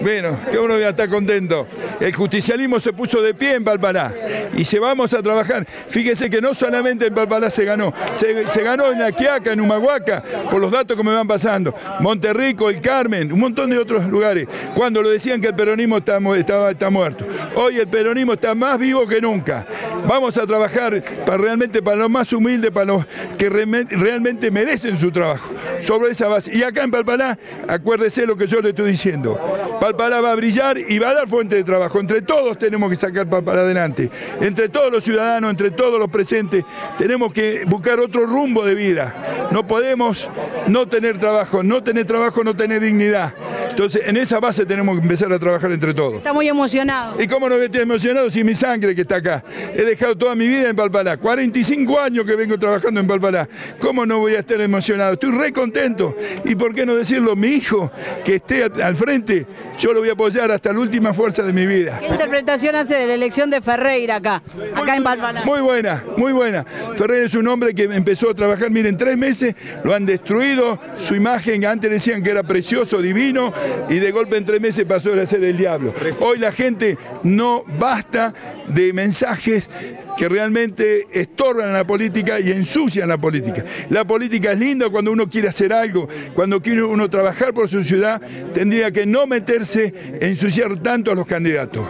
Bueno, que uno ya está contento. El justicialismo se puso de pie en Palpalá y se vamos a trabajar. Fíjese que no solamente en Palpalá se ganó, se, ganó en La Quiaca, en Humahuaca, por los datos que me van pasando. Monterrico, El Carmen, un montón de otros lugares. Cuando lo decían que el peronismo está, está muerto. Hoy el peronismo está más vivo que nunca. Vamos a trabajar para realmente para los más humildes, para los que realmente merecen su trabajo. Sobre esa base. Y acá en Palpalá, acuérdese lo que yo le estoy diciendo. Palpalá va a brillar y va a dar fuente de trabajo. Entre todos tenemos que sacar Palpalá adelante. Entre todos los ciudadanos, entre todos los presentes, tenemos que buscar otro rumbo de vida. No podemos no tener trabajo, no tener trabajo, no tener dignidad. Entonces, en esa base tenemos que empezar a trabajar entre todos. Está muy emocionado. ¿Y cómo no estoy emocionado si mi sangre que está acá? He dejado toda mi vida en Palpalá, 45 años que vengo trabajando en Palpalá. ¿Cómo no voy a estar emocionado? Estoy re contento. ¿Y por qué no decirlo? Mi hijo, que esté al frente, yo lo voy a apoyar hasta la última fuerza de mi vida. ¿Qué interpretación hace de la elección de Ferreira acá, acá en Palpalá? Muy buena, muy buena. Ferreira es un hombre que empezó a trabajar, miren, tres meses, lo han destruido, su imagen, antes decían que era precioso, divino, y de golpe en tres meses pasó a ser el diablo. Hoy la gente no basta de mensajes que realmente estorban la política y ensucian la política. La política es linda cuando uno quiere hacer algo, cuando quiere uno trabajar por su ciudad, tendría que no meterse ensuciar tanto a los candidatos.